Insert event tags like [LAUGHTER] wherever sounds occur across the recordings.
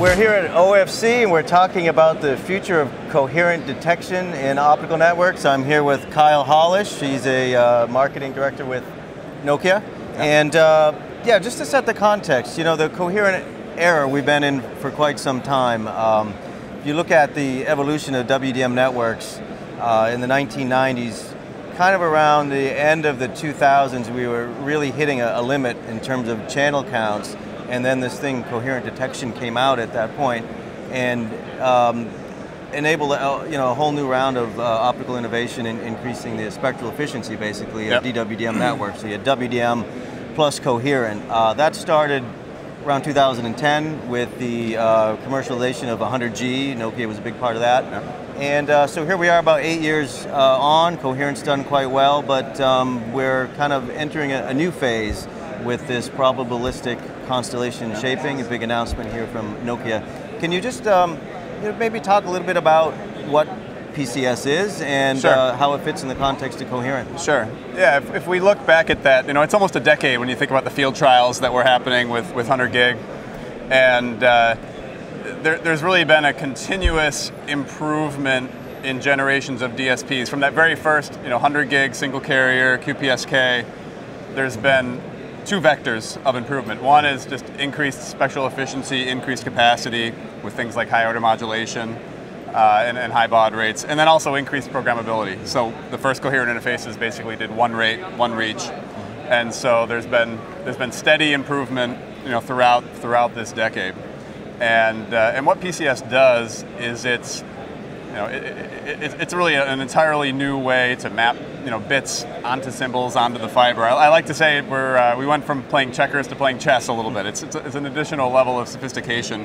We're here at OFC and we're talking about the future of coherent detection in optical networks. I'm here with Kyle Hollasch. He's a uh, marketing director with Nokia. Yeah. And uh, yeah, just to set the context, you know, the coherent era we've been in for quite some time. Um, if you look at the evolution of WDM networks uh, in the 1990s, kind of around the end of the 2000s, we were really hitting a, a limit in terms of channel counts and then this thing, coherent detection, came out at that point, and um, enabled a, you know a whole new round of uh, optical innovation in increasing the spectral efficiency, basically, yep. of DWDM networks. So you had WDM plus coherent. Uh, that started around 2010 with the uh, commercialization of 100G. Nokia was a big part of that. Yep. And uh, so here we are about eight years uh, on. Coherence done quite well, but um, we're kind of entering a, a new phase with this probabilistic constellation shaping, a big announcement here from Nokia. Can you just um, you know, maybe talk a little bit about what PCS is and sure. uh, how it fits in the context of coherent. Sure. Yeah, if, if, we look back at that, you know, it's almost a decade when you think about the field trials that were happening with, with 100 gig. And uh, there, there's really been a continuous improvement in generations of DSPs. From that very first, you know, 100 gig single carrier, QPSK, there's been two vectors of improvement. One is just increased spectral efficiency, increased capacity with things like high order modulation uh, and, and, high baud rates, and then also increased programmability. So the first coherent interfaces basically did one rate, one reach, and so there's been there's been steady improvement, you know, throughout throughout this decade. And uh, and what PCS does is it's you know, it, it, it's really an entirely new way to map, you know, bits onto symbols onto the fiber. I, I like to say we're uh, we went from playing checkers to playing chess a little bit. It's it's, it's an additional level of sophistication,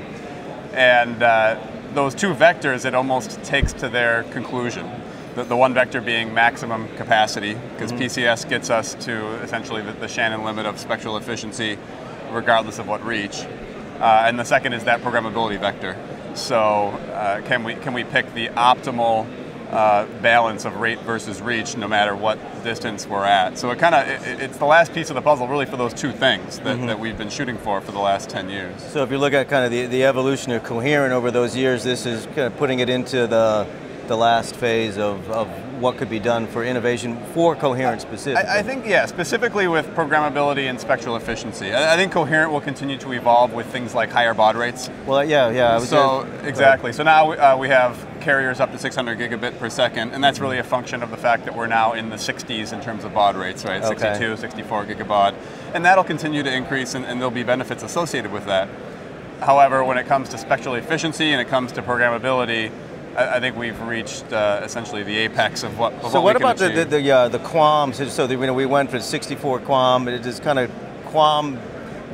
and uh, those two vectors it almost takes to their conclusion. The, the one vector being maximum capacity, because mm-hmm. PCS gets us to essentially the, the Shannon limit of spectral efficiency, regardless of what reach. Uh, and the second is that programmability vector. So uh, can we can we pick the optimal uh, balance of rate versus reach, no matter what distance we're at? So it kind of it, it's the last piece of the puzzle, really, for those two things that, mm-hmm. that we've been shooting for for the last ten years. So if you look at kind of the, the evolution of coherent over those years, this is kind of putting it into the the last phase of, of what could be done for innovation for coherent specifically? I, I, think, yeah, specifically with programmability and spectral efficiency. I, I, think coherent will continue to evolve with things like higher baud rates. Well, yeah, yeah. so, exactly. So now uh, we have carriers up to 600 gigabit per second, and that's really a function of the fact that we're now in the 60s in terms of baud rates, right? Okay. 62, 64 gigabaud. And that'll continue to increase, and, and there'll be benefits associated with that. However, when it comes to spectral efficiency and it comes to programmability, I, I think we've reached uh, essentially the apex of what. Of so what, what about the the, the, uh, the QAMs? So the, you know, we went for 64 QAM. It is kind of QAM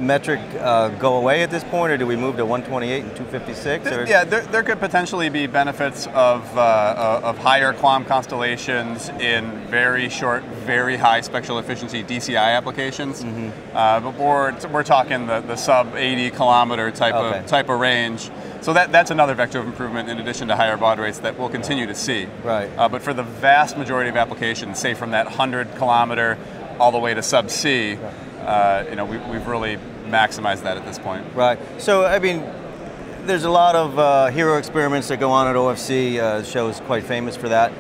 metric uh, go away at this point, or do we move to 128 and 256? Or? Yeah, there, there could potentially be benefits of, uh, uh of higher QAM constellations in very short, very high spectral efficiency DCI applications. Mm-hmm. Uh, but we're, we're talking the, the sub 80 kilometer type okay. of type of range. So that, that's another vector of improvement in addition to higher baud rates that we'll continue to see. Right. Uh, but for the vast majority of applications, say from that 100 kilometer all the way to subsea, uh, you know, we, we've really maximized that at this point. Right. So, I mean, there's a lot of uh, hero experiments that go on at OFC. Uh, the show is quite famous for that.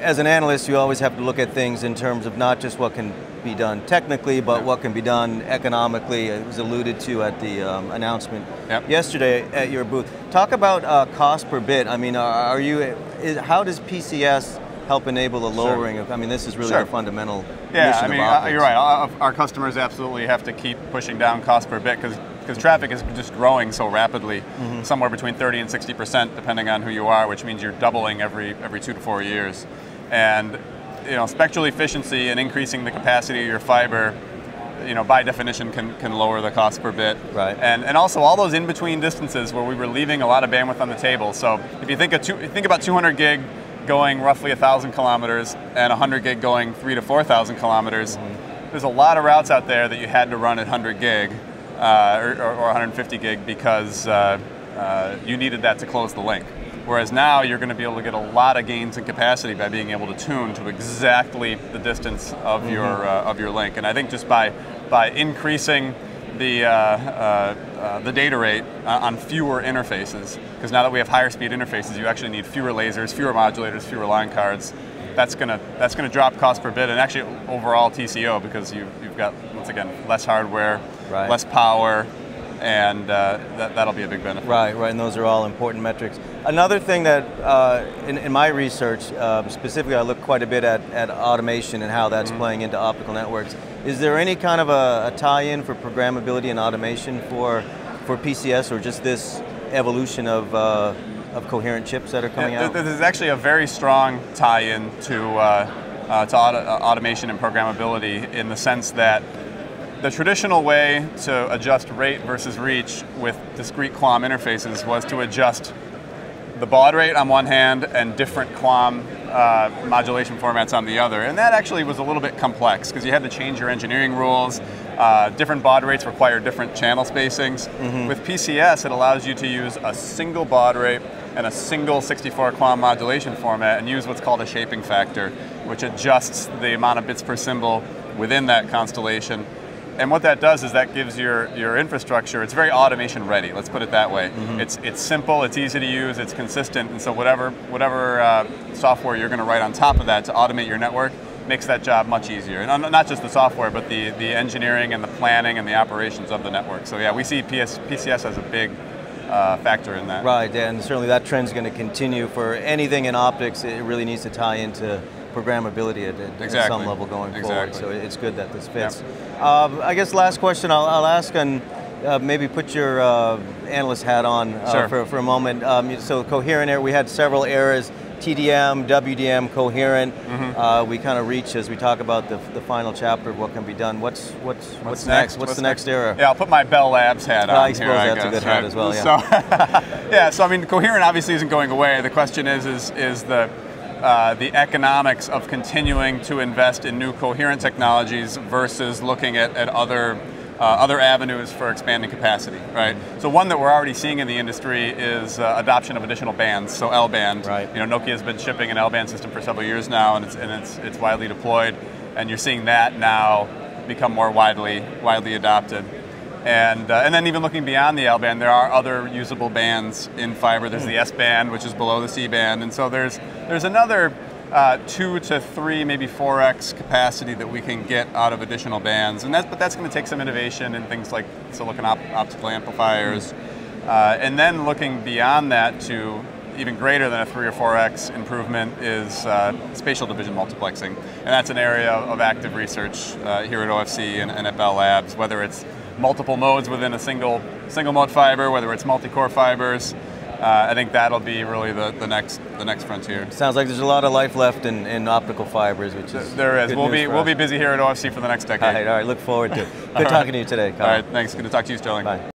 As an analyst, you always have to look at things in terms of not just what can be done technically, but what can be done economically. It was alluded to at the um, announcement yep. yesterday at your booth. Talk about uh, cost per bit. I mean, are you? Is, how does PCS help enable the lowering sure. of? I mean, this is really sure. a fundamental. Yeah, I mean, uh, you're right. Our customers absolutely have to keep pushing down cost per bit because because traffic is just growing so rapidly, mm-hmm. somewhere between 30 and 60 percent, depending on who you are, which means you're doubling every every two to four years, and you know, spectral efficiency and increasing the capacity of your fiber, you know, by definition can, can lower the cost per bit. Right. And, and also all those in-between distances where we were leaving a lot of bandwidth on the table. So if you think, of two, think about 200 gig going roughly 1,000 kilometers and 100 gig going three to 4,000 kilometers, mm-hmm. there's a lot of routes out there that you had to run at 100 gig uh, or, or, 150 gig because uh, uh, you needed that to close the link. Whereas now you're going to be able to get a lot of gains in capacity by being able to tune to exactly the distance of mm-hmm. your uh, of your link. And I think just by by increasing the uh, uh, uh, the data rate uh, on fewer interfaces. Because now that we have higher speed interfaces, you actually need fewer lasers, fewer modulators, fewer line cards. That's gonna that's gonna drop cost per bit and actually overall TCO because you you've got once again less hardware, Right. less power, and uh, that, that'll be a big benefit. Right, right, and those are all important metrics. Another thing that, uh, in, in my research, um, specifically, I look quite a bit at, at automation and how that's playing into optical networks. Is there any kind of a, a tie-in for programmability and automation for for PCS, or just this evolution of uh, of coherent chips that are coming Yeah, out? There's actually a very strong tie-in to uh, uh, to auto- uh, automation and programmability in the sense that the traditional way to adjust rate versus reach with discrete QAM interfaces was to adjust the baud rate on one hand and different QAM uh, modulation formats on the other. And that actually was a little bit complex because you had to change your engineering rules. Uh, different baud rates require different channel spacings. With PCS, it allows you to use a single baud rate and a single 64 QAM modulation format and use what's called a shaping factor, which adjusts the amount of bits per symbol within that constellation. And what that does is that gives your, your infrastructure, it's very automation ready, let's put it that way. It's, it's simple, it's easy to use, it's consistent, and so whatever, whatever uh, software you're going to write on top of that to automate your network makes that job much easier. And not just the software, but the, the engineering and the planning and the operations of the network. So yeah, we see PS, PCS as a big uh, factor in that. Right, and certainly that trend is going to continue for anything in optics. It really needs to tie into programmability at, at- at Exactly. some level going forward. So it's good that this fits. Um, I guess last question I'll, I'll ask, and uh, maybe put your uh, analyst hat on uh, Sure. for, for a moment. Um, so coherent era, we had several eras. TDM, WDM, coherent. Mm-hmm. Uh, we kind of reach as we talk about the, the final chapter of what can be done. What's what's what's, next? What's, the next, era? Yeah, I'll put my Bell Labs hat Well, on I here. suppose I that's a guess, good hat as well, yeah. So, [LAUGHS] yeah. So I mean, coherent obviously isn't going away. The question is, is, is the uh, the economics of continuing to invest in new coherent technologies versus looking at, at other uh, other avenues for expanding capacity, right? So one that we're already seeing in the industry is uh, adoption of additional bands, so L band. Right. You know, Nokia's been shipping an L band system for several years now, and it's and it's it's widely deployed, and you're seeing that now become more widely widely adopted. And, uh, and then even looking beyond the L band, there are other usable bands in fiber. There's the S band, which is below the C band, and so there's there's another uh, two to three, maybe four x capacity that we can get out of additional bands. And that's but that's going to take some innovation in things like silicon op- optical amplifiers, uh, and then looking beyond that to even greater than a three or four x improvement is uh, spatial division multiplexing, and that's an area of active research uh, here at OFC and, and at Bell Labs. Whether it's multiple modes within a single single mode fiber, whether it's multi-core fibers, uh, I think that'll be really the, the next the next frontier. Sounds like there's a lot of life left in, in optical fibers, which is There is. We'll be we'll us. be busy here at OFC for the next decade. All right, all right. Look forward to it. [LAUGHS] Good talking to you today, Kyle. All right. Thanks. Good to talk to you, Sterling. Bye.